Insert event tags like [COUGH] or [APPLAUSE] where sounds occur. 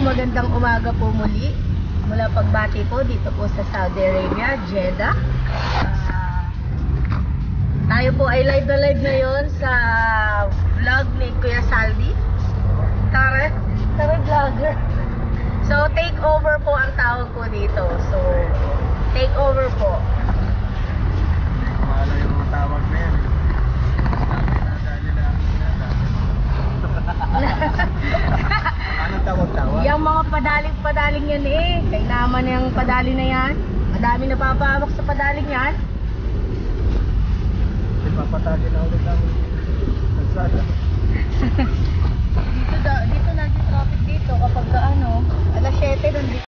magandang umaga po muli. Mula pagbati po dito po sa Saudi Arabia, Jeddah. Ah, tayo po ay live na live ngayon sa vlog ni Kuya Saldi. Tara, tara vlogger. So, take over po ang tawag po dito. So, take over po. Mahalo yung mga tawag na yan. Anong tawag-tawag? Yung mga padaling-padaling yan eh. Kaya naman yung padali na yan. Madami na papawak sa padaling yan. Ipapatagin na ulit ang kalsada. [LAUGHS] Dito, da, dito lagi traffic dito kapag ano, alas 7 nandito.